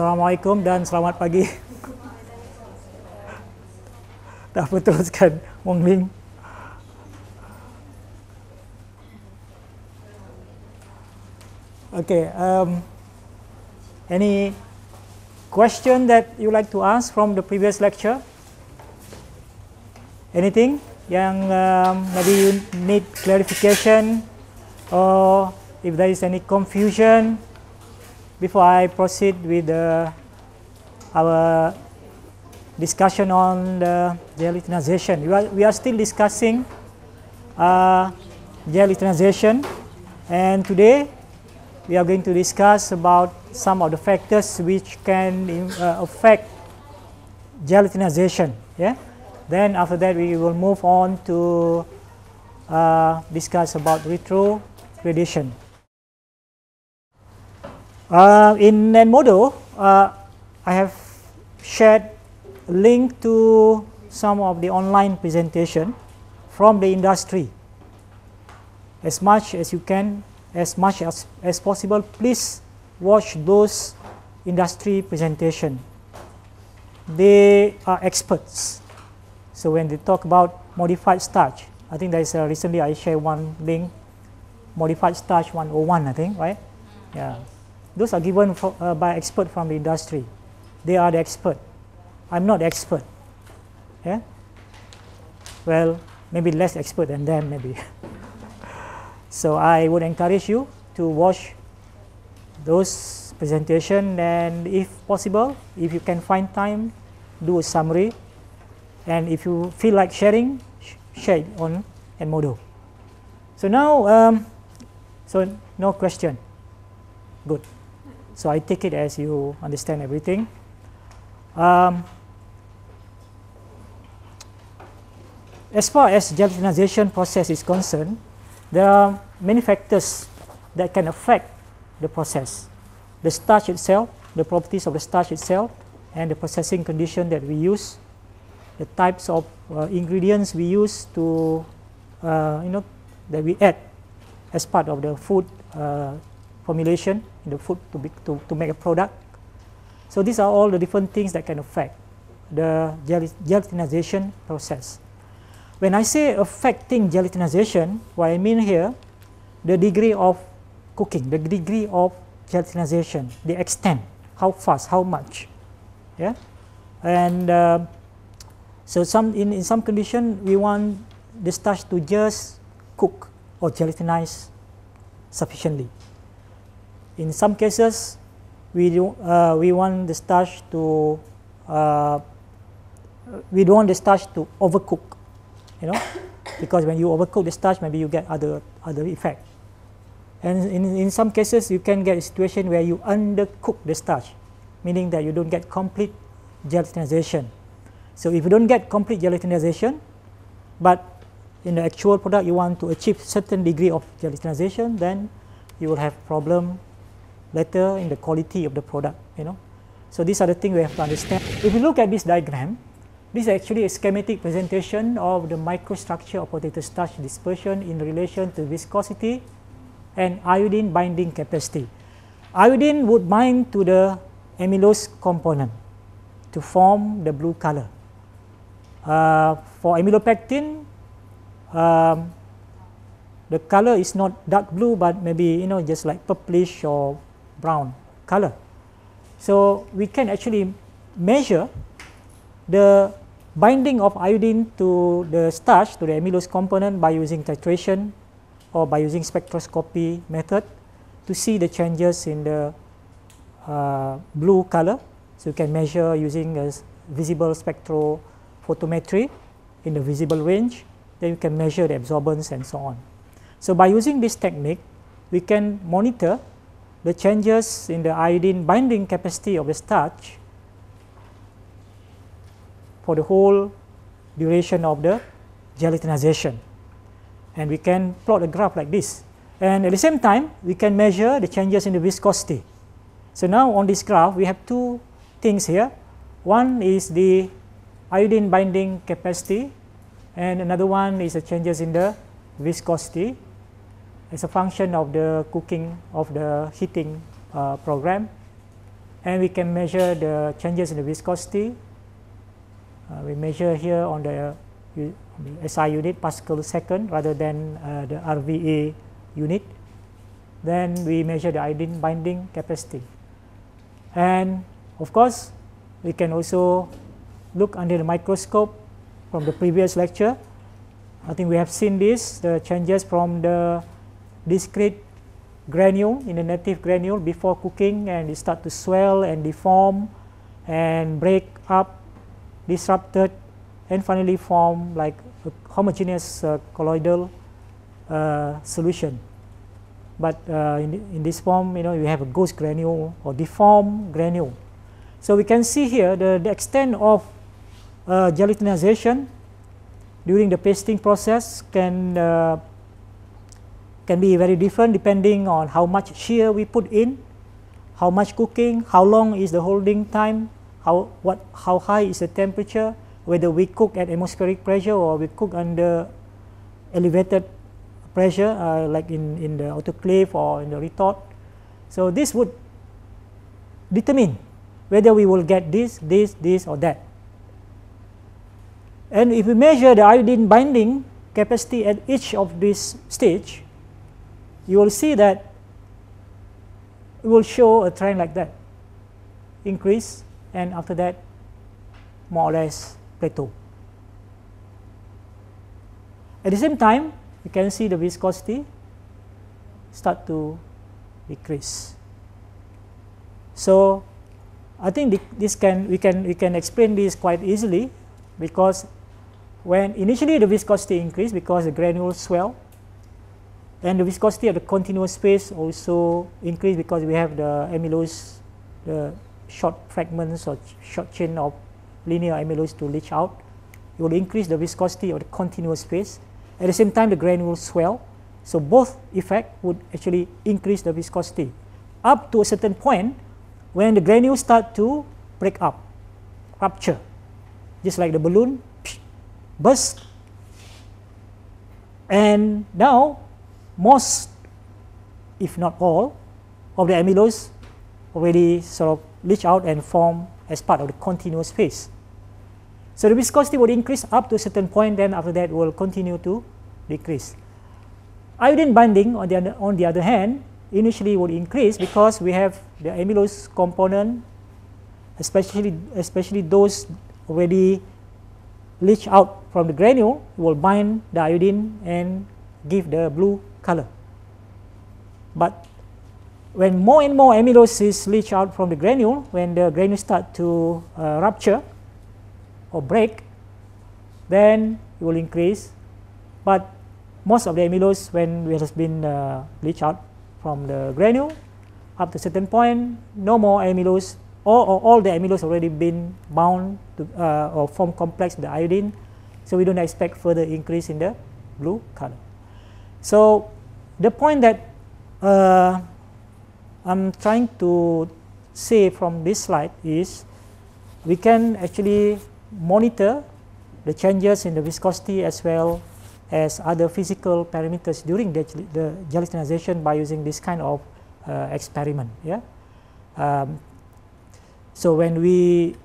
Assalamualaikum dan selamat pagi. Dah teruskan Wong Ling. Okay, um, any question that you like to ask from the previous lecture? Anything yang um, maybe you need clarification or if there is any confusion before I proceed with uh, our discussion on the gelatinization. We are, we are still discussing uh, gelatinization and today we are going to discuss about some of the factors which can uh, affect gelatinization. Yeah? Then after that we will move on to uh, discuss about retrogradation. Uh, in Edmodo, uh, I have shared a link to some of the online presentation from the industry. As much as you can as much as, as possible, please watch those industry presentation. They are experts. So when they talk about modified starch, I think there is a, recently I shared one link, modified starch 101, I think, right? Yeah. Those are given for, uh, by expert from the industry. They are the expert. I'm not expert. Yeah? Well, maybe less expert than them, maybe. So I would encourage you to watch those presentation and if possible, if you can find time, do a summary. And if you feel like sharing, sh share it on Edmodo. So now, um, so no question. Good. So I take it as you understand everything. Um, as far as gelatinization process is concerned, there are many factors that can affect the process. The starch itself, the properties of the starch itself, and the processing condition that we use, the types of uh, ingredients we use to, uh, you know, that we add as part of the food uh, formulation in the food to, be, to, to make a product. So these are all the different things that can affect the gelatinization process. When I say affecting gelatinization, what I mean here, the degree of cooking, the degree of gelatinization, the extent, how fast, how much, yeah, and uh, so some in, in some condition we want the starch to just cook or gelatinize sufficiently. In some cases, we do, uh, we want the starch to uh, we don't want the starch to overcook you know, because when you overcook the starch, maybe you get other other effect. And in, in some cases, you can get a situation where you undercook the starch, meaning that you don't get complete gelatinization. So if you don't get complete gelatinization, but in the actual product you want to achieve certain degree of gelatinization, then you will have problem later in the quality of the product, you know. So these are the things we have to understand. If you look at this diagram, this is actually a schematic presentation of the microstructure of potato starch dispersion in relation to viscosity and iodine binding capacity. Iodine would bind to the amylose component to form the blue color. Uh, for amylopectin, um, the color is not dark blue but maybe you know just like purplish or brown color. So we can actually measure the binding of iodine to the starch, to the amylose component by using titration or by using spectroscopy method to see the changes in the uh, blue color. So you can measure using a visible spectrophotometry in the visible range. Then you can measure the absorbance and so on. So by using this technique, we can monitor the changes in the iodine binding capacity of the starch for the whole duration of the gelatinization. And we can plot a graph like this. And at the same time, we can measure the changes in the viscosity. So now on this graph, we have two things here. One is the iodine binding capacity, and another one is the changes in the viscosity as a function of the cooking of the heating uh, program. and we can measure the changes in the viscosity. Uh, we measure here on the, uh, SI unit Pascal second rather than uh, the RVA unit. Then we measure the iodine binding capacity. And of course, we can also look under the microscope from the previous lecture. I think we have seen this, the changes from the discrete granule in the native granule before cooking and it start to swell and deform and break up, disrupted and finally form like a homogeneous uh, colloidal uh, solution. But uh, in, in this form, you know, you have a ghost granule or deformed granule. So we can see here the, the extent of uh, gelatinization during the pasting process can uh, can be very different depending on how much shear we put in, how much cooking, how long is the holding time, how what how high is the temperature, whether we cook at atmospheric pressure or we cook under elevated pressure uh, like in, in the autoclave or in the retort. So this would determine whether we will get this, this, this or that. And if we measure the iodine binding capacity at each of this stage, you will see that it will show a trend like that, increase and after that more or less plateau. At the same time, you can see the viscosity start to decrease. So I think this can we can we can explain this quite easily because when initially the viscosity increase because the granules swell and the viscosity of the continuous phase also increase because we have the amylose the short fragments or short chain of linear amylose to leach out. It will increase the viscosity of the continuous phase at the same time the granules swell. So both effect would actually increase the viscosity up to a certain point when the granules start to break up rupture. Just like the balloon burst. And now most if not all of the amylose already sort of leach out and form as part of the continuous phase. So the viscosity will increase up to a certain point then after that will continue to decrease. Iodine binding on the, other, on the other hand initially would increase because we have the amylose component especially, especially those already leach out from the granule will bind the iodine and give the blue color. But when more and more amylose is leach out from the granule, when the granule start to uh, rupture or break, then it will increase. But most of the amylose when it has been uh, leached out from the granule up to a certain point, no more amylose or, or all the amylose already been bound to uh, or form complex with the iodine. So we don't expect further increase in the blue color. So the point that uh, I'm trying to say from this slide is we can actually monitor the changes in the viscosity as well as other physical parameters during the, the gelatinization by using this kind of uh, experiment. Yeah. Um, so when we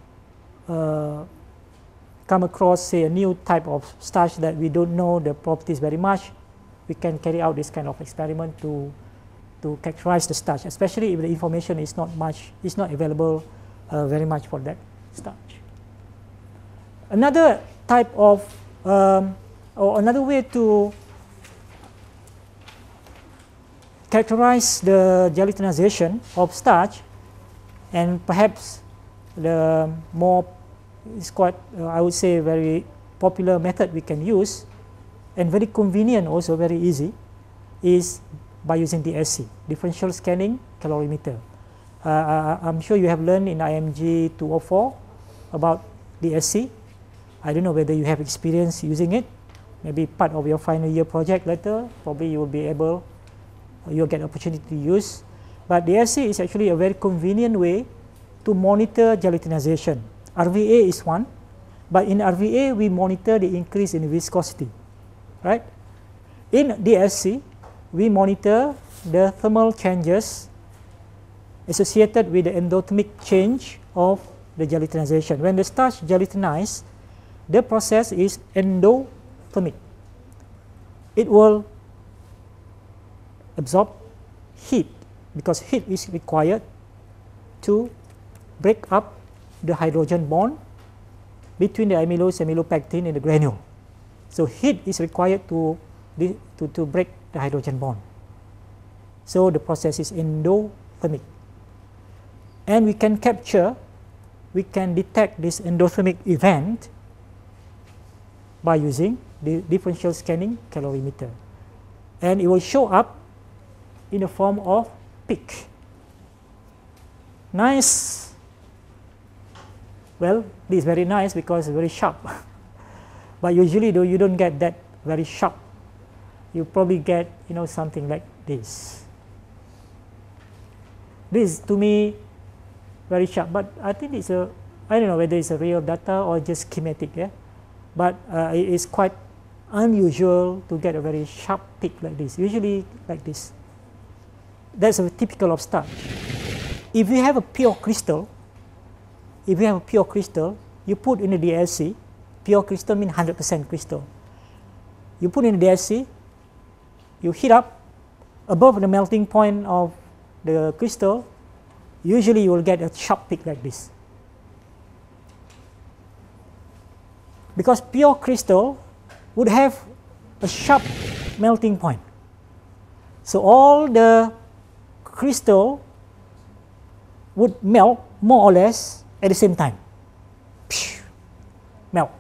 uh, come across say a new type of starch that we don't know the properties very much, we can carry out this kind of experiment to to characterize the starch, especially if the information is not much is not available uh, very much for that starch. Another type of um, or another way to characterize the gelatinization of starch and perhaps the more is quite uh, I would say very popular method we can use and very convenient also very easy is by using the DSC differential scanning calorimeter. Uh, uh, I'm sure you have learned in IMK 204 about the DSC. I don't know whether you have experience using it. Maybe part of your final year project later, probably you will be able, you'll get opportunity to use. But the DSC is actually a very convenient way to monitor gelatinization. RVA is one, but in RVA we monitor the increase in viscosity, right? In DSC, we monitor the thermal changes associated with the endothermic change of the gelatinization. When the starch gelatinizes, the process is endothermic. It will absorb heat because heat is required to break up the hydrogen bond between the amylose amylopectin and the granule. So heat is required to, to, to break the hydrogen bond. So the process is endothermic. And we can capture, we can detect this endothermic event by using the differential scanning calorimeter. And it will show up in the form of peak. Nice. Well, this is very nice because it's very sharp. but usually though you don't get that very sharp. You probably get you know something like this. This to me very sharp, but I think it's a I don't know whether it's a real data or just schematic, yeah. But uh, it is quite unusual to get a very sharp peak like this. Usually like this. That's a typical of starch. If you have a pure crystal, if you have a pure crystal, you put in a DSC, pure crystal means 100% crystal. You put in the DSC, you heat up above the melting point of the crystal, usually you will get a sharp peak like this. Because pure crystal would have a sharp melting point. So all the crystal would melt more or less at the same time. melt.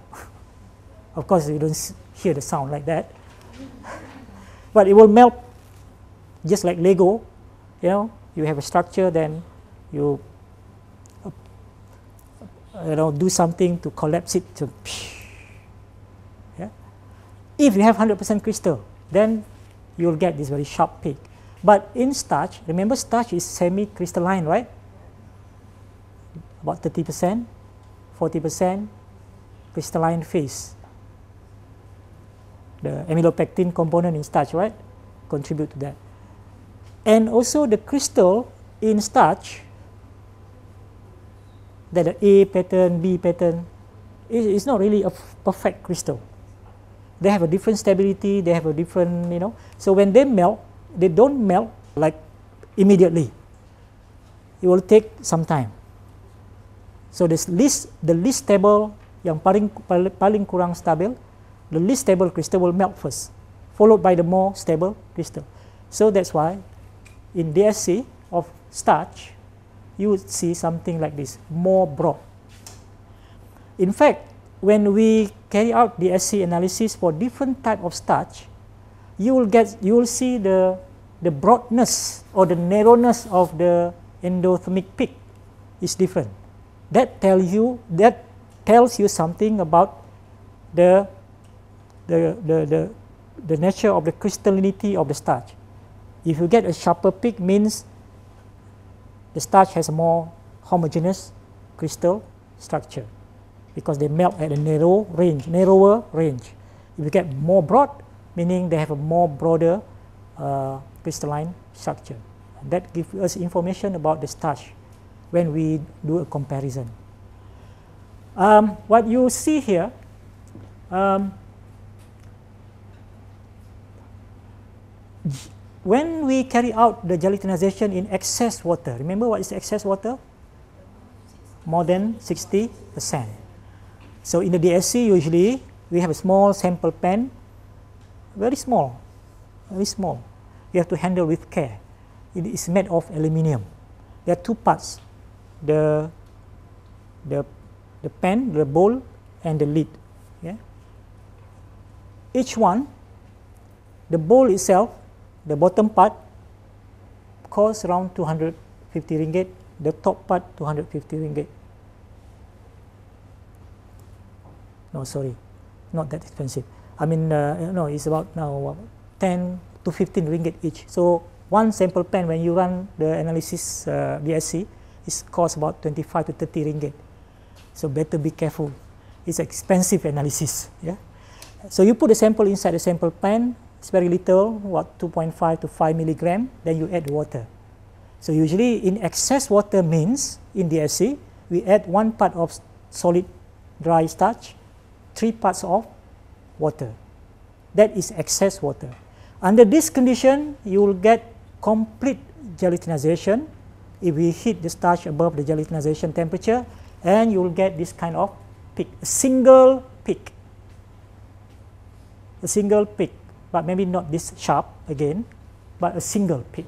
Of course, you don't hear the sound like that. But it will melt just like Lego. You know, you have a structure, then you uh, you know do something to collapse it to yeah. If you have 100% crystal, then you'll get this very sharp peak. But in starch, remember starch is semi-crystalline, right? About 30%, 40% crystalline phase. The amylopectin component in starch, right? Contribute to that. And also the crystal in starch, that the A pattern, B pattern, is not really a perfect crystal. They have a different stability, they have a different, you know. So when they melt, they don't melt like immediately. It will take some time. So this least, the least stable, yang paling, paling kurang stabil, the least stable crystal will melt first, followed by the more stable crystal. So that's why in DSC of starch, you would see something like this, more broad. In fact, when we carry out the SC analysis for different type of starch, you will get you will see the the broadness or the narrowness of the endothermic peak is different. That tell you that tells you something about the the the the, the nature of the crystallinity of the starch. If you get a sharper peak means the starch has a more homogeneous crystal structure because they melt at a narrow range, narrower range. If you get more broad, meaning they have a more broader uh, crystalline structure. That gives us information about the starch when we do a comparison. Um, what you see here, um, when we carry out the gelatinization in excess water, remember what is excess water? More than 60%. So in the DSC, usually we have a small sample pan very small, very small. You have to handle with care. It is made of aluminium. There are two parts, the, the, the pan, the bowl, and the lid. Yeah? Each one, the bowl itself, the bottom part, costs around 250 ringgit, the top part 250 ringgit. No, sorry, not that expensive. I mean, uh, no, it's about now 10 to 15 ringgit each. So one sample pen when you run the analysis uh, BSc, it costs about 25 to 30 ringgit. So better be careful. It's expensive analysis. Yeah. So you put the sample inside the sample pen. It's very little, what 2.5 to 5 milligram. Then you add water. So usually in excess water means in the DSC, we add one part of solid dry starch, three parts of water. That is excess water. Under this condition, you will get complete gelatinization if we heat the starch above the gelatinization temperature and you will get this kind of peak, a single peak. A single peak, but maybe not this sharp again, but a single peak.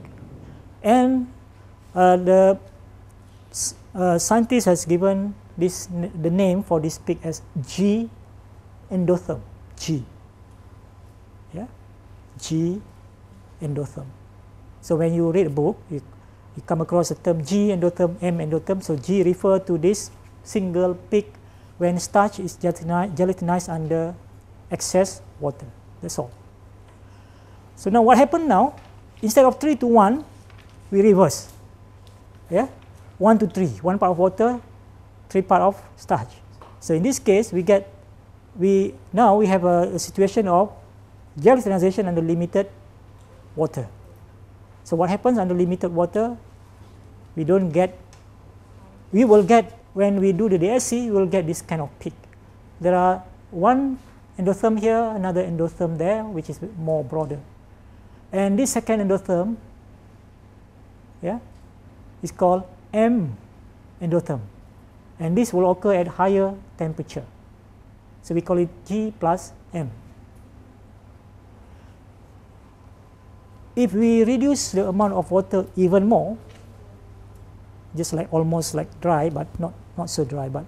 And uh, the uh, scientist has given this the name for this peak as G endotherm. G. Yeah, G endotherm. So when you read a book, you, you come across the term G endotherm, M endotherm. So G refer to this single peak when starch is gelatinized under excess water. That's all. So now what happened now? Instead of 3 to 1, we reverse. Yeah? 1 to 3, 1 part of water, 3 part of starch. So in this case, we get, we now we have a, a situation of gelatinization under limited water. So what happens under limited water? We don't get, we will get, when we do the DSC, we will get this kind of peak. There are one endotherm here, another endotherm there, which is more broader. And this second endotherm, yeah, is called M endotherm. And this will occur at higher temperature. So we call it G plus M. If we reduce the amount of water even more, just like almost like dry, but not, not so dry, but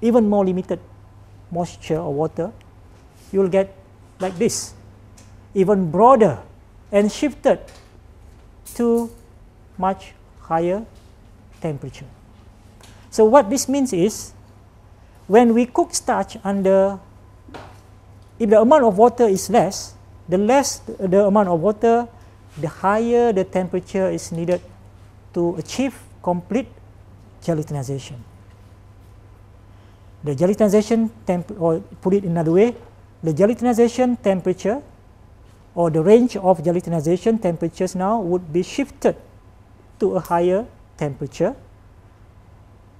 even more limited moisture or water, you will get like this, even broader and shifted to much higher temperature. So what this means is when we cook starch under if the amount of water is less, the less the amount of water, the higher the temperature is needed to achieve complete gelatinization. The gelatinization temp or put it another way, the gelatinization temperature or the range of gelatinization temperatures now would be shifted to a higher temperature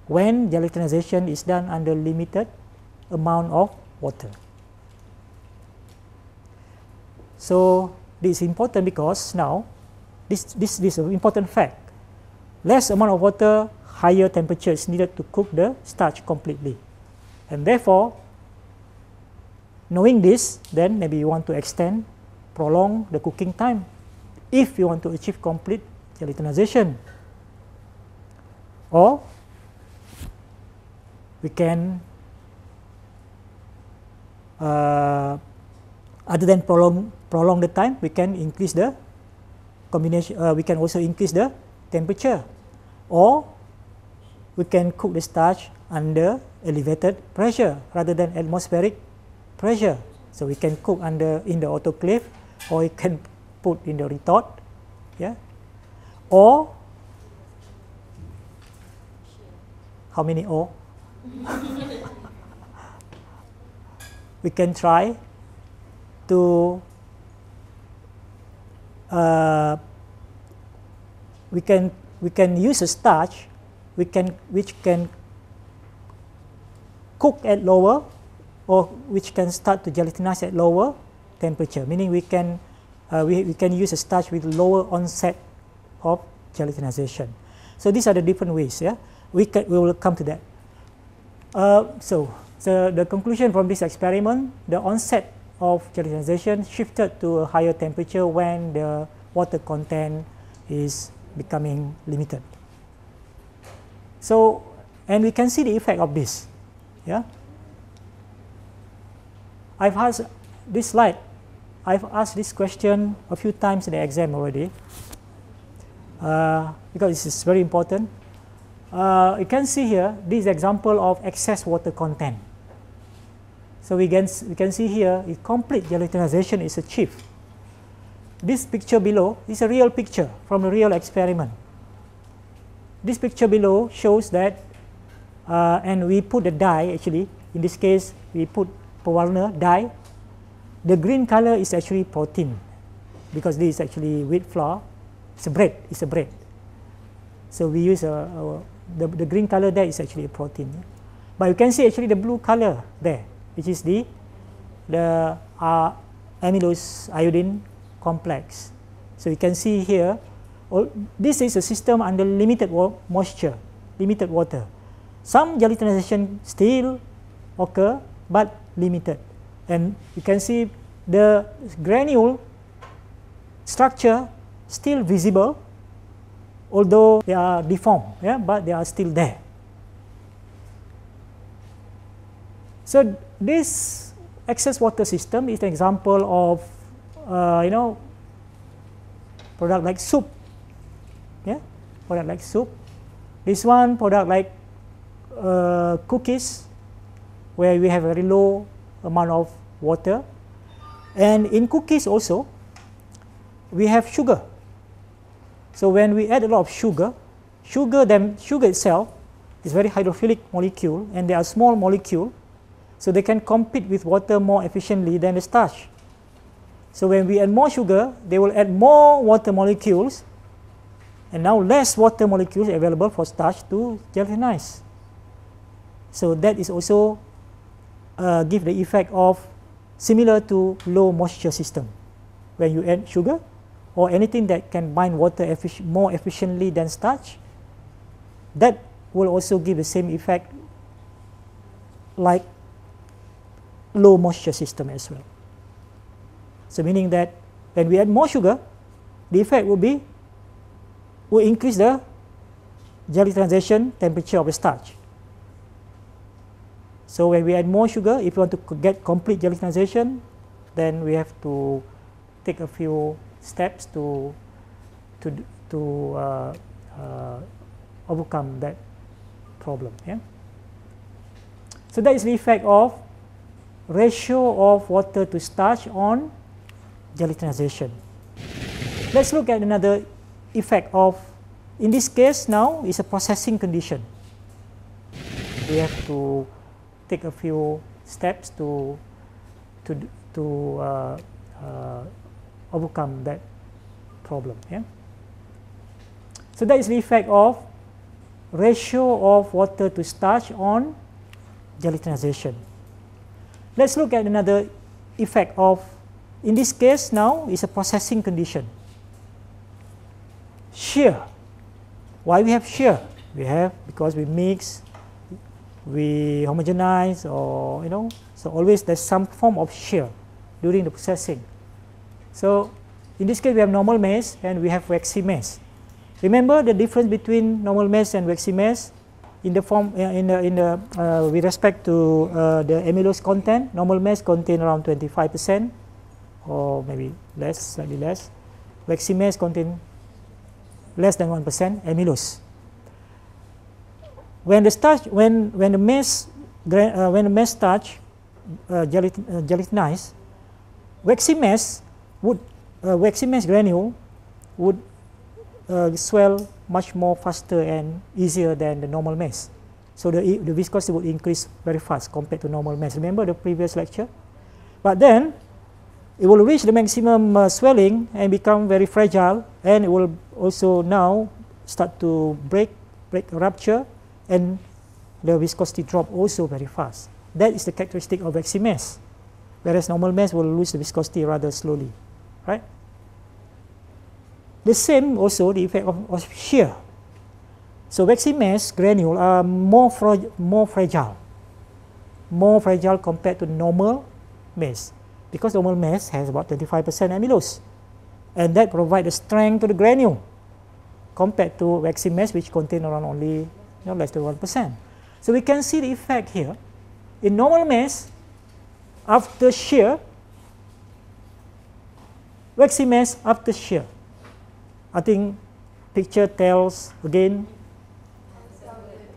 when gelatinization is done under limited amount of water. So this is important because now this, this, this is an important fact. Less amount of water, higher temperature is needed to cook the starch completely. And therefore, knowing this, then maybe you want to extend, prolong the cooking time. If you want to achieve complete gelatinization. Or we can uh, other than prolong prolong the time we can increase the combination uh, we can also increase the temperature. Or we can cook the starch under elevated pressure rather than atmospheric pressure. So we can cook under in the autoclave or you can put in the retort yeah? Or how many or? We can try to uh, we can we can use a starch we can which can cook at lower or which can start to gelatinize at lower temperature meaning we can uh, we, we can use a starch with lower onset of gelatinization so these are the different ways yeah we can we will come to that uh, so, so the conclusion from this experiment, the onset of gelatinization shifted to a higher temperature when the water content is becoming limited. So, and we can see the effect of this. Yeah. I've asked this slide, I've asked this question a few times in the exam already uh, because this is very important uh, you can see here this example of excess water content. So we can, we can see here if complete gelatinization is achieved. This picture below is a real picture from a real experiment. This picture below shows that, uh, and we put the dye actually, in this case we put pewarna dye. The green color is actually protein because this is actually wheat flour. It's a bread, it's a bread. So we use a, a the, the green color there is actually a protein. But you can see actually the blue color there, which is the the uh, amylose iodine complex. So you can see here, all, this is a system under limited moisture, limited water. Some gelatinization still occur, but limited. And you can see the granule structure still visible, although they are deformed, yeah, but they are still there. So this excess water system is an example of, uh, you know, product like soup, yeah, product like soup. This one product like uh, cookies, where we have very low amount of water. And in cookies also, we have sugar. So when we add a lot of sugar, sugar then sugar itself is very hydrophilic molecule and they are small molecule so they can compete with water more efficiently than the starch. So when we add more sugar, they will add more water molecules and now less water molecules available for starch to gelatinize. So that is also uh, give the effect of similar to low moisture system. When you add sugar or anything that can bind water effic more efficiently than starch, that will also give the same effect like low moisture system as well. So meaning that when we add more sugar, the effect will be will increase the gelatinization temperature of the starch. So when we add more sugar, if you want to get complete gelatinization, then we have to take a few steps to to to uh, uh, overcome that problem. Yeah. So that is the effect of ratio of water to starch on gelatinization. Let's look at another effect of, in this case now, is a processing condition. We have to take a few steps to to to uh, uh, overcome that problem. Yeah. So that is the effect of ratio of water to starch on gelatinization. Let's look at another effect of, in this case now, is a processing condition. Shear. Why we have shear? We have because we mix we homogenize or you know so always there's some form of shear during the processing. So in this case we have normal maize and we have waxy maize. Remember the difference between normal maize and waxy maize? In the form in the in the uh, with respect to uh, the amylose content normal maize contain around 25 percent or maybe less slightly less. Waxy maize contain less than 1 percent amylose when the starch, when when the mass, uh, when the mass starch uh, gelatin, uh, gelatinized, waxy mass would uh, waxy mass granule would uh, swell much more faster and easier than the normal mass. So the, the viscosity would increase very fast compared to normal mass. Remember the previous lecture? But then it will reach the maximum uh, swelling and become very fragile and it will also now start to break, break rupture and the viscosity drop also very fast. That is the characteristic of waxy maize, whereas normal maize will lose the viscosity rather slowly, right? The same also the effect of, of shear. So waxy maize granule are more, fra more fragile, more fragile compared to normal maize, because normal maize has about 25% amylose, and that provides the strength to the granule compared to waxy maize which contain around only you know, less than 1%. So we can see the effect here. In normal maize, after shear, waxy maize after shear. I think picture tells again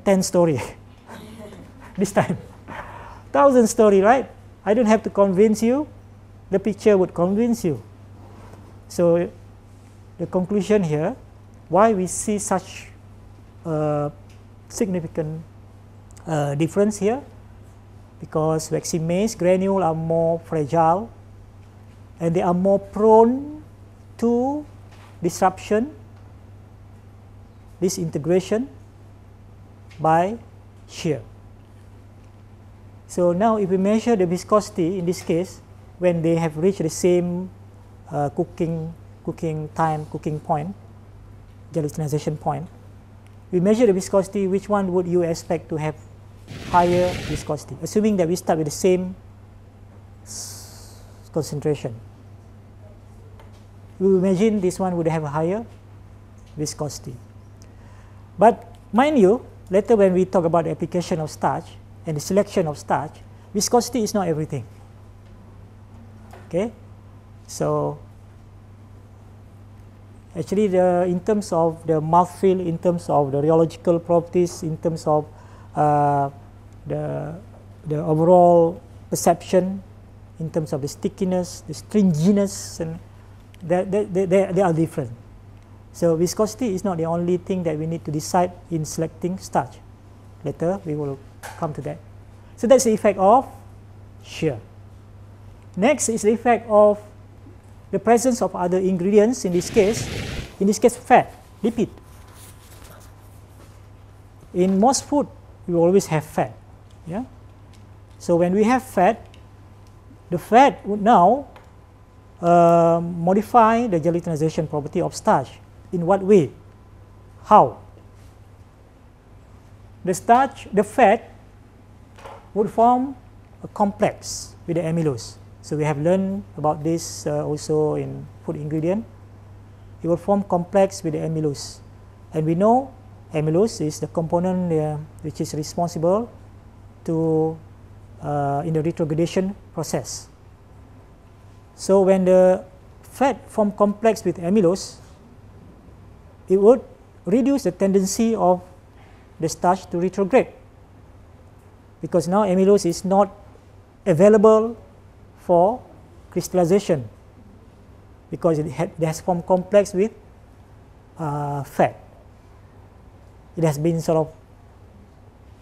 10 story this time. Thousand story, right? I don't have to convince you. The picture would convince you. So the conclusion here, why we see such uh, significant uh, difference here because waxy maize granule are more fragile and they are more prone to disruption disintegration by shear. So now if we measure the viscosity in this case when they have reached the same uh, cooking cooking time cooking point gelatinization point we measure the viscosity which one would you expect to have higher viscosity? Assuming that we start with the same concentration. We imagine this one would have a higher viscosity. But mind you later when we talk about the application of starch and the selection of starch viscosity is not everything. Okay? So actually the in terms of the mouthfeel in terms of the rheological properties in terms of uh, the the overall perception in terms of the stickiness the stringiness and they, they, they, they are different. So viscosity is not the only thing that we need to decide in selecting starch. Later we will come to that. So that's the effect of shear. Next is the effect of the presence of other ingredients in this case in this case fat lipid. In most food we always have fat yeah? So when we have fat the fat would now uh, modify the gelatinization property of starch. In what way? How? The starch the fat would form a complex with the amylose. So we have learned about this uh, also in food ingredient. It will form complex with the amylose. And we know amylose is the component uh, which is responsible to uh, in the retrogradation process. So when the fat form complex with amylose, it would reduce the tendency of the starch to retrograde because now amylose is not available for crystallization because it, had, it has formed complex with uh, fat. It has been sort of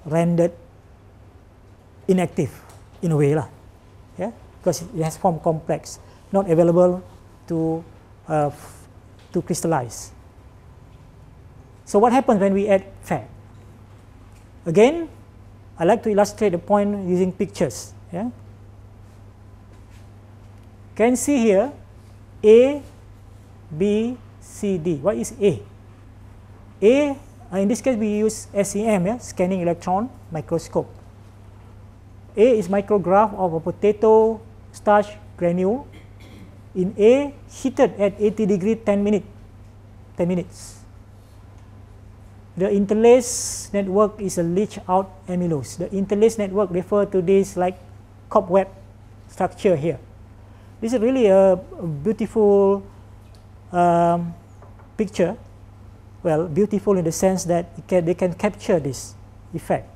rendered inactive in a way lah, yeah, because it has formed complex, not available to uh, to crystallize. So what happens when we add fat? Again, I like to illustrate the point using pictures. Yeah? can see here A, B, C, D. What is A? A, uh, in this case we use SEM, yeah, scanning electron microscope. A is micrograph of a potato starch granule in A heated at 80 degree 10 minute, 10 minutes. The interlace network is a leach out amylose. The interlace network refer to this like cobweb structure here. This is really a, beautiful um, picture. Well, beautiful in the sense that can, they can capture this effect.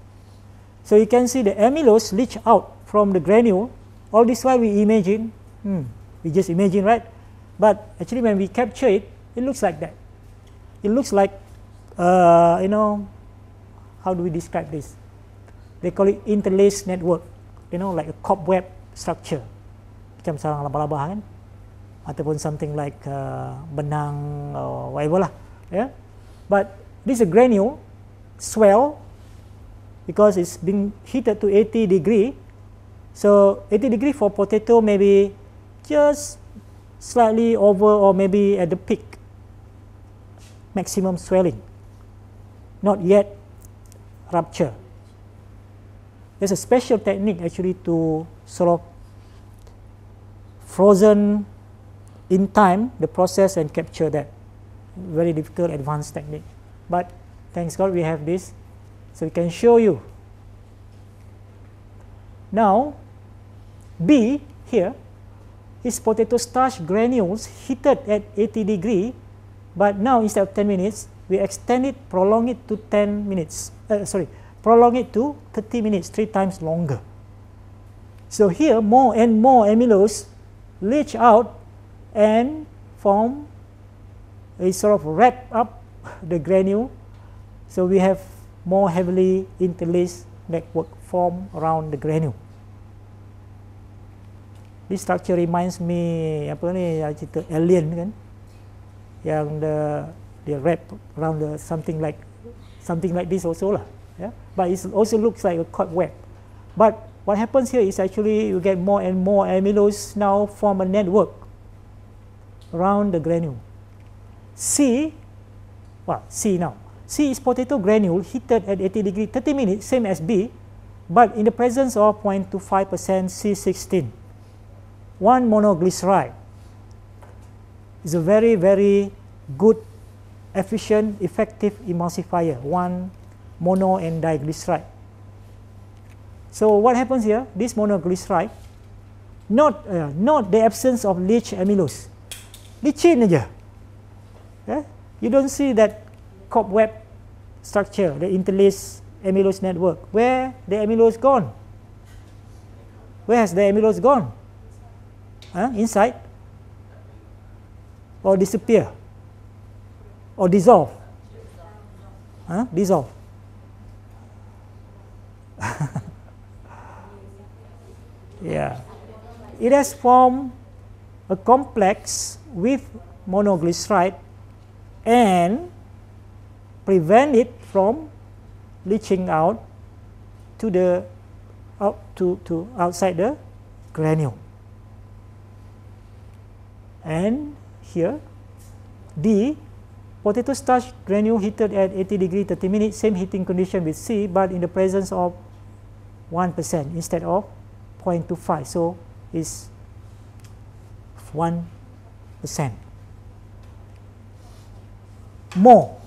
So you can see the amylose leach out from the granule. All this while we imagine, hmm, we just imagine, right? But actually when we capture it, it looks like that. It looks like, uh, you know, how do we describe this? They call it interlaced network, you know, like a cobweb structure macam sarang laba-laba kan? Ataupun something like uh, benang or whatever lah yeah but this is a granule swell because it's being heated to 80 degree. So 80 degree for potato maybe just slightly over or maybe at the peak maximum swelling. Not yet rupture. There's a special technique actually to sort of frozen in time the process and capture that. Very difficult advanced technique. But thanks god we have this so we can show you. Now b here is potato starch granules heated at 80 degree but now instead of 10 minutes we extend it prolong it to 10 minutes. Uh, sorry prolong it to 30 minutes three times longer. So here more and more amylose leach out and form a sort of wrap up the granule. So we have more heavily interlaced network form around the granule. This structure reminds me apa ni cerita alien kan yang the they wrap around the something like something like this also lah. Yeah? But it also looks like a cobweb. But what happens here is actually you get more and more amylose now form a network around the granule. C, well, C now. C is potato granule heated at 80 degree 30 minutes, same as B, but in the presence of 0.25% C16. One monoglyceride is a very, very good, efficient, effective emulsifier, one mono and diglyceride. So what happens here? This monoglyceride, not, uh, not the absence of leach amylose. Licin aja. Yeah? You don't see that cobweb structure, the interlaced amylose network. Where the amylose gone? Where has the amylose gone? Huh? Inside? Or disappear? Or dissolve? Huh? Dissolve. yeah. It has formed a complex with monoglyceride and prevent it from leaching out to the out to, to outside the granule. And here D potato starch granule heated at 80 degree 30 minutes same heating condition with C but in the presence of 1% instead of 0.25 so is 1% more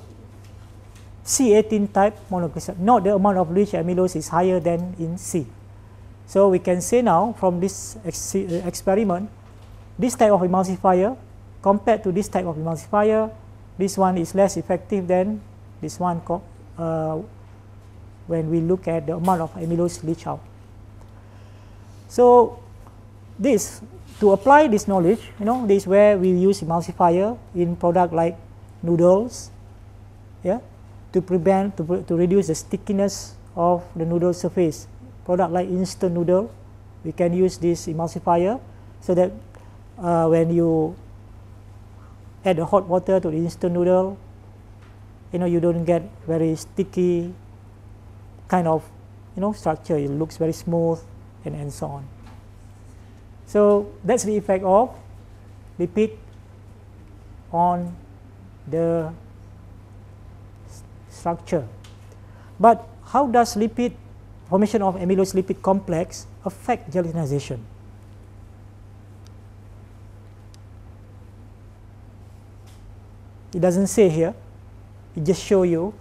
C18 type monoglyceride. Not the amount of leach amylose is higher than in C. So we can say now from this ex experiment, this type of emulsifier compared to this type of emulsifier, this one is less effective than this one uh, when we look at the amount of amylose leach out. So this, to apply this knowledge, you know, this is where we use emulsifier in product like noodles, yeah, to prevent, to, to reduce the stickiness of the noodle surface. Product like instant noodle, we can use this emulsifier so that uh, when you add the hot water to the instant noodle, you know, you don't get very sticky kind of, you know, structure. It looks very smooth and, and so on. So that's the effect of lipid on the structure. But how does lipid formation of amylose lipid complex affect gelatinization? It doesn't say here, it just show you,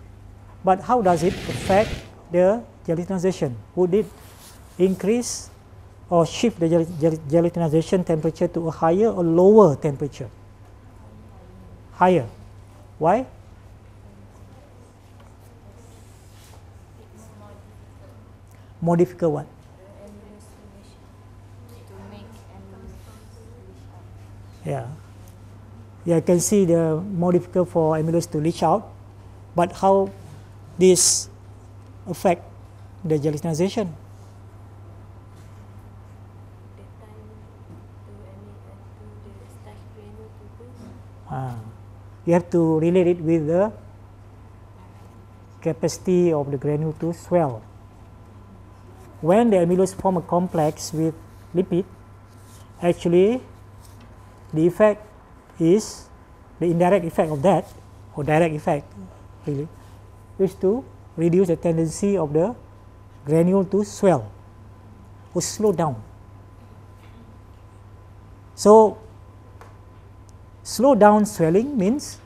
but how does it affect the gelatinization? Would it increase or shift the gel gel gelatinization temperature to a higher or lower temperature? Higher. Why? more difficult one. Yeah. Yeah, you can see the more difficult for amylose to leach out, but how this affect the gelatinization? You have to relate it with the capacity of the granule to swell when the amylose form a complex with lipid, actually the effect is the indirect effect of that, or direct effect really, is to reduce the tendency of the granule to swell or slow down. So, slow down swelling means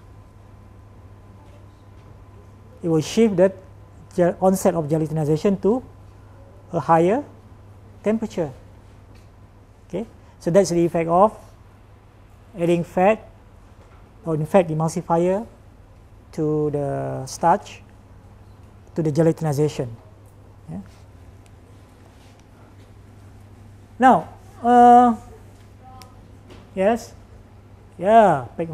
it will shift that onset of gelatinization to a higher temperature. Okay, so that's the effect of adding fat or in fact emulsifier to the starch to the gelatinization. Yeah. Now, uh, yes, yeah, Pek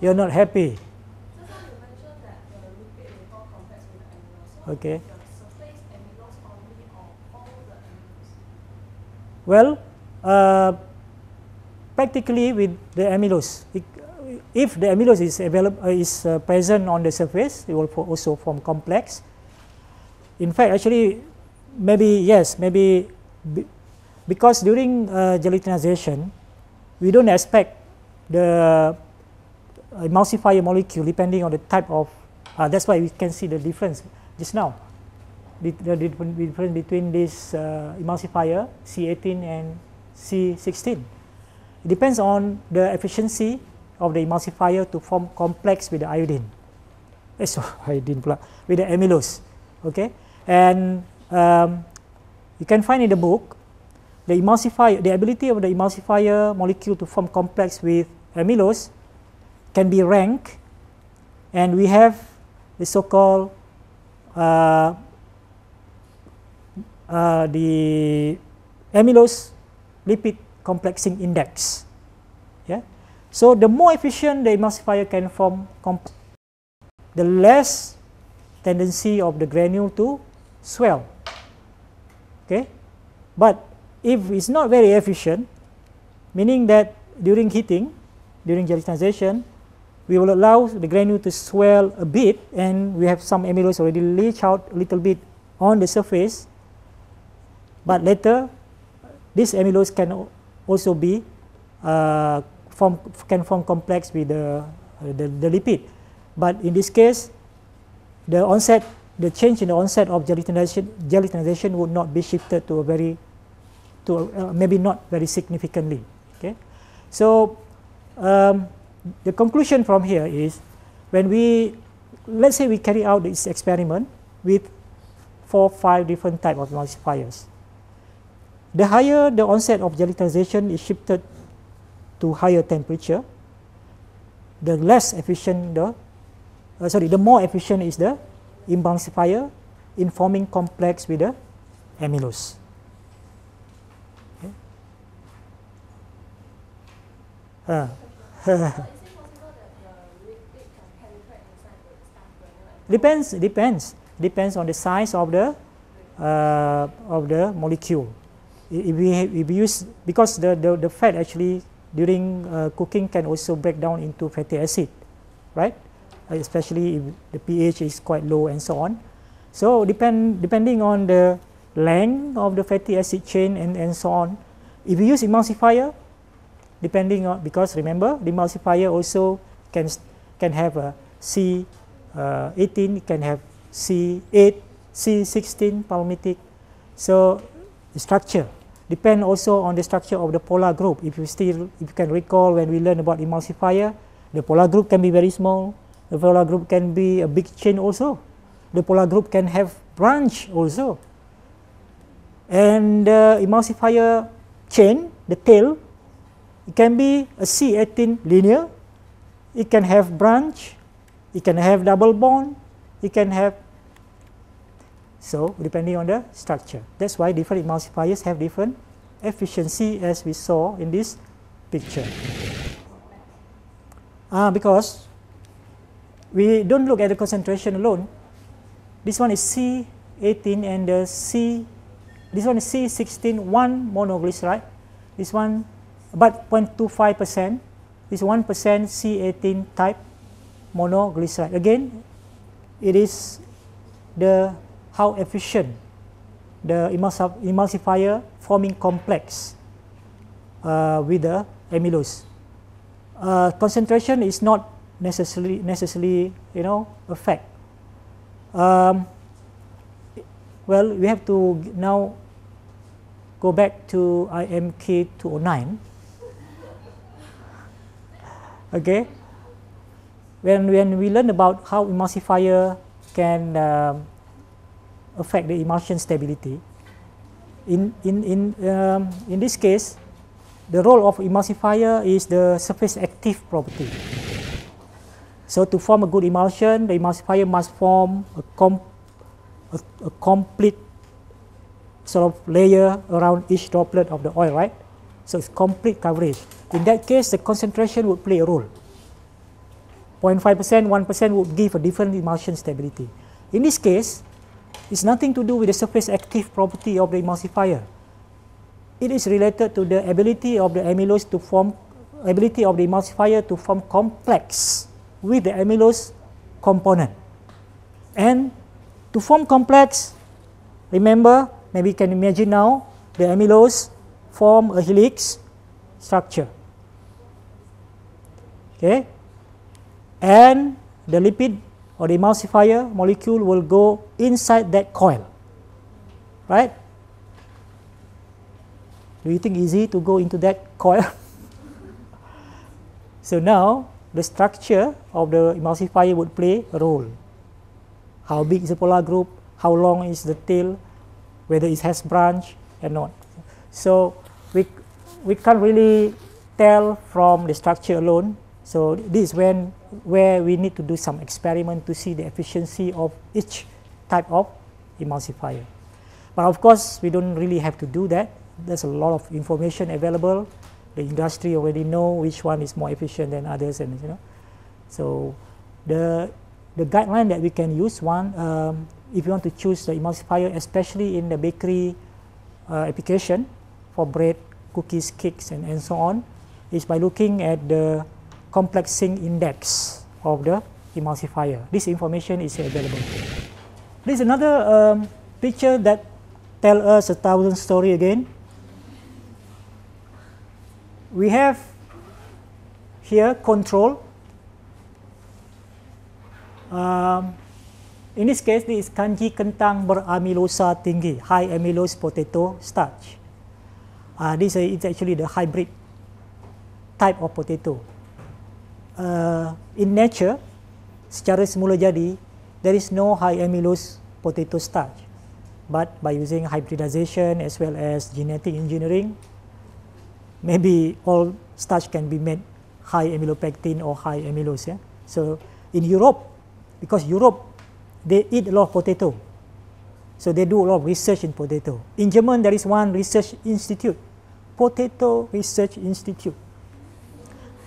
you're not happy. Okay. Well, uh, practically with the amylose, it, if the amylose is uh, is uh, present on the surface, it will also form complex. In fact, actually, maybe yes, maybe be because during uh, gelatinization, we don't expect the emulsifier molecule depending on the type of. Uh, that's why we can see the difference just now. The, difference between this uh, emulsifier C18 and C16. It depends on the efficiency of the emulsifier to form complex with the iodine. Eh, so iodine pula, with the amylose. Okay, and um, you can find in the book the emulsifier, the ability of the emulsifier molecule to form complex with amylose can be ranked, and we have the so-called uh, uh, the amylose lipid complexing index. Yeah. So the more efficient the emulsifier can form, the less tendency of the granule to swell. Okay, but if it's not very efficient, meaning that during heating, during gelatinization, we will allow the granule to swell a bit, and we have some amylose already leach out a little bit on the surface. But later, this amylose can also be uh, form, can form complex with the, uh, the, the lipid. But in this case, the onset, the change in the onset of gelatinization, gelatinization would not be shifted to a very, to uh, maybe not very significantly. Okay, so um, the conclusion from here is when we, let's say we carry out this experiment with four, five different type of emulsifiers. The higher the onset of gelatinization is shifted to higher temperature, the less efficient the, uh, sorry, the more efficient is the emulsifier in forming complex with the amylose. Uh. depends depends depends on the size of the uh, of the molecule if we, if we use, because the, the, the fat actually during uh, cooking can also break down into fatty acid, right? Especially if the pH is quite low and so on. So depend, depending on the length of the fatty acid chain and, and so on, if you use emulsifier, depending on, because remember, the emulsifier also can, can have a C18, uh, can have C8, C16 palmitic. So the structure depend also on the structure of the polar group. If you still, if you can recall when we learned about emulsifier, the polar group can be very small. The polar group can be a big chain also. The polar group can have branch also. And the emulsifier chain, the tail, it can be a C18 linear. It can have branch. It can have double bond. It can have so depending on the structure. That's why different emulsifiers have different efficiency as we saw in this picture. Uh, because we don't look at the concentration alone. This one is C18 and the C, this one is C16, one monoglyceride. This one, about 0.25%. This 1% C18 type monoglyceride. Again, it is the how efficient the emulsifier forming complex uh, with the amylose. Uh, concentration is not necessarily necessarily you know a fact. Um, well, we have to now go back to IMK 209. Okay, when when we learn about how emulsifier can um, affect the emulsion stability. In, in, in, um, in this case, the role of emulsifier is the surface active property. So to form a good emulsion, the emulsifier must form a, com a, a complete sort of layer around each droplet of the oil, right? So it's complete coverage. In that case, the concentration would play a role. 0.5%, 1% would give a different emulsion stability. In this case, it's nothing to do with the surface active property of the emulsifier. It is related to the ability of the amylose to form ability of the emulsifier to form complex with the amylose component. And to form complex, remember, maybe you can imagine now, the amylose form a helix structure. Okay? And the lipid or the emulsifier molecule will go inside that coil. Right? Do you think easy to go into that coil? so now the structure of the emulsifier would play a role. How big is the polar group? How long is the tail? Whether it has branch and not. So we, we can't really tell from the structure alone. So this is when where we need to do some experiment to see the efficiency of each type of emulsifier. But of course, we don't really have to do that. There's a lot of information available the industry already know which one is more efficient than others and you know so the the guideline that we can use one um, if you want to choose the emulsifier especially in the bakery uh, application for bread cookies cakes and, and so on is by looking at the complexing index of the emulsifier this information is available this is another um, picture that tell us a thousand story again we have here control. Um, in this case, this is kanji kentang beramilosa tinggi, high amylose potato starch. Uh, this is actually the hybrid type of potato. Uh, in nature, secara semula jadi, there is no high amylose potato starch. But by using hybridization as well as genetic engineering, maybe all starch can be made high amylopectin or high amylose. Yeah? So in Europe, because Europe, they eat a lot of potato. So they do a lot of research in potato. In German, there is one research institute, Potato Research Institute.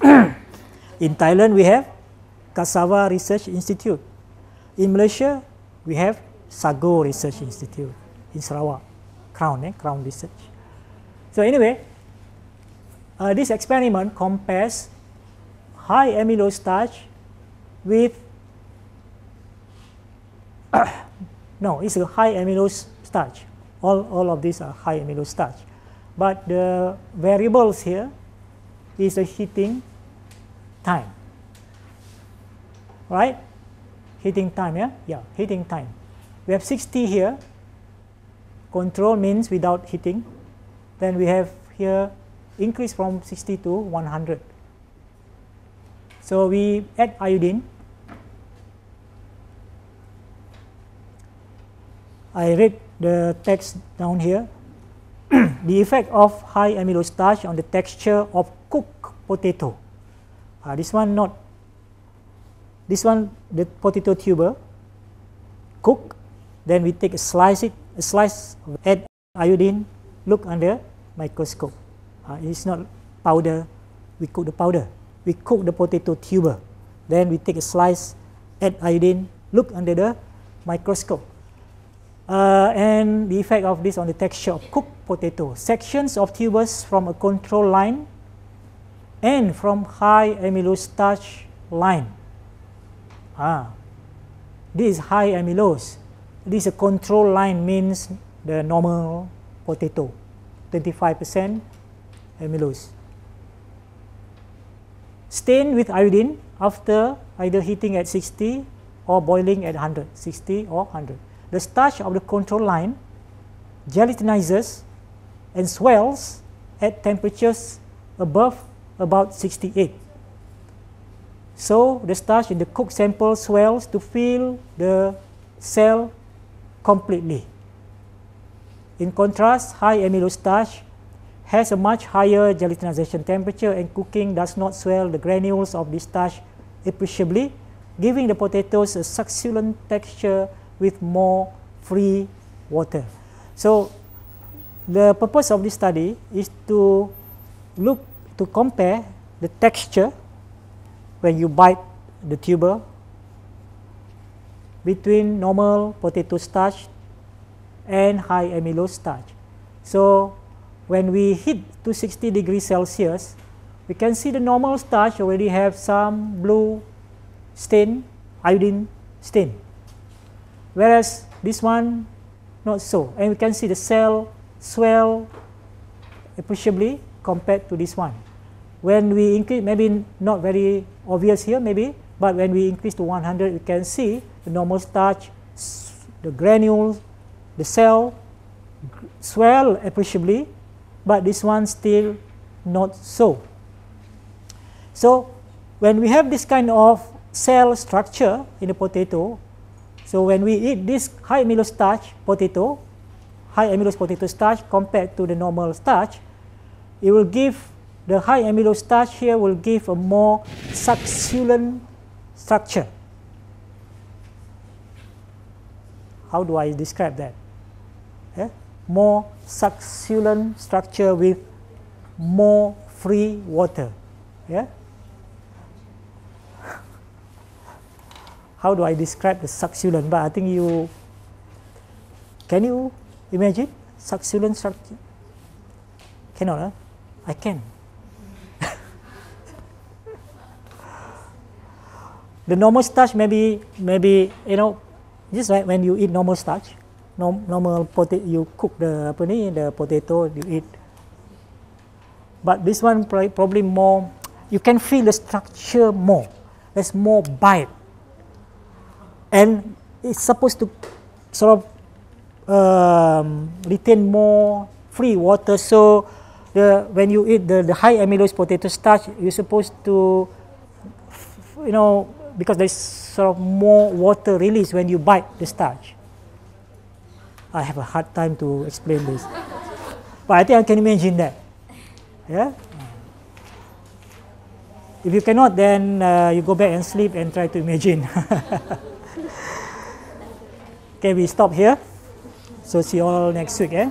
in Thailand, we have Cassava Research Institute. In Malaysia, we have Sago Research Institute in Sarawak, CRAUN, eh? CRAUN Research. So anyway, uh, this experiment compares high amylose starch with no, it's a high amylose starch. All, all of these are high amylose starch. But the variables here is the heating time. Right? Heating time, yeah? Yeah, heating time. We have 60 here. Control means without heating. Then we have here increase from 60 to 100. So we add iodine. I read the text down here. the effect of high amylose starch on the texture of cooked potato. Uh, this one not. This one the potato tuber. Cook. Then we take a slice it, a slice, add iodine, look under microscope. Uh, it's not powder. We cook the powder. We cook the potato tuber. Then we take a slice, add iodine, look under the microscope. Uh, and the effect of this on the texture of cooked potato. Sections of tubers from a control line and from high amylose starch line. Ah, this is high amylose. This a control line means the normal potato, 25% amylose. Stain with iodine after either heating at 60 or boiling at 100, 60 or 100. The starch of the control line gelatinizes and swells at temperatures above about 68. So the starch in the cooked sample swells to fill the cell completely. In contrast, high amylose starch has a much higher gelatinization temperature and cooking does not swell the granules of the starch appreciably, giving the potatoes a succulent texture with more free water. So the purpose of this study is to look to compare the texture when you bite the tuber between normal potato starch and high amylose starch. So when we hit to 60 degrees Celsius, we can see the normal starch already have some blue stain, iodine stain. Whereas this one, not so. And we can see the cell swell appreciably compared to this one. When we increase, maybe not very obvious here, maybe, but when we increase to 100, we can see the normal starch, the granules, the cell swell appreciably, but this one still not so. So when we have this kind of cell structure in the potato, so when we eat this high amylose starch potato, high amylose potato starch compared to the normal starch, it will give the high amylose starch here will give a more succulent structure. How do I describe that? Yeah? More succulent structure with more free water. Yeah? How do I describe the succulent? But I think you can you imagine succulent structure? Cannot, huh? I can. the normal starch maybe maybe you know just like when you eat normal starch normal potato you cook the apa ni the potato you eat but this one probably more you can feel the structure more there's more bite and it's supposed to sort of um, retain more free water so the when you eat the, the high amylose potato starch you're supposed to you know because there's sort of more water release when you bite the starch. I have a hard time to explain this. but I think I can imagine that. Yeah? If you cannot, then uh, you go back and sleep and try to imagine. okay, we stop here. So see you all next week. Eh?